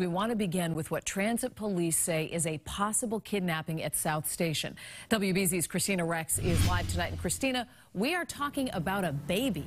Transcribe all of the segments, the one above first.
We want to begin with what transit police say is a possible kidnapping at South Station. WBZ's Kristina Rex is live tonight. And Kristina, we are talking about a baby.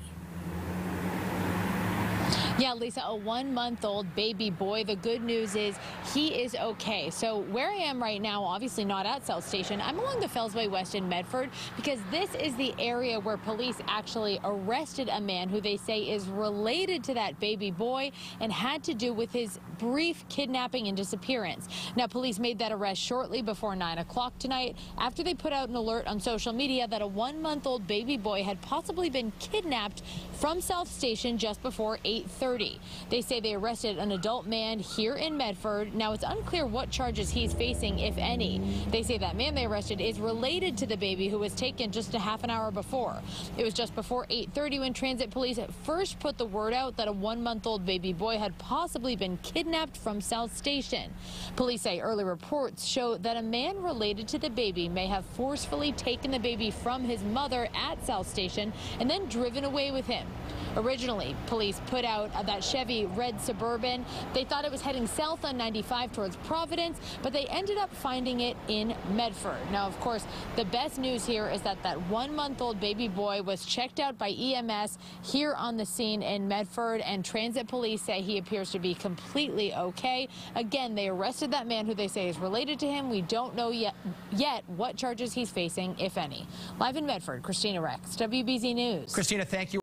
Yeah, Lisa, a one-month-old baby boy. The good news is he is okay. So where I am right now, obviously not at South Station, I'm along the Fellsway West in Medford because this is the area where police actually arrested a man who they say is related to that baby boy and had to do with his brief kidnapping and disappearance. Now, police made that arrest shortly before 9 o'clock tonight after they put out an alert on social media that a one-month-old baby boy had possibly been kidnapped from South Station just before 8.30. 30. They say they arrested an adult man here in Medford. Now, it's unclear what charges he's facing, if any. They say that man they arrested is related to the baby who was taken just a half an hour before. It was just before 8.30 when transit police first put the word out that a one-month-old baby boy had possibly been kidnapped from South Station. Police say early reports show that a man related to the baby may have forcefully taken the baby from his mother at South Station and then driven away with him. Originally, police put out that Chevy red Suburban. They thought it was heading south on 95 towards Providence, but they ended up finding it in Medford. Now, of course, the best news here is that that one-month-old baby boy was checked out by EMS here on the scene in Medford, and transit police say he appears to be completely okay. Again, they arrested that man who they say is related to him. We don't know yet, yet what charges he's facing, if any. Live in Medford, Kristina Rex, WBZ News. Kristina, thank you.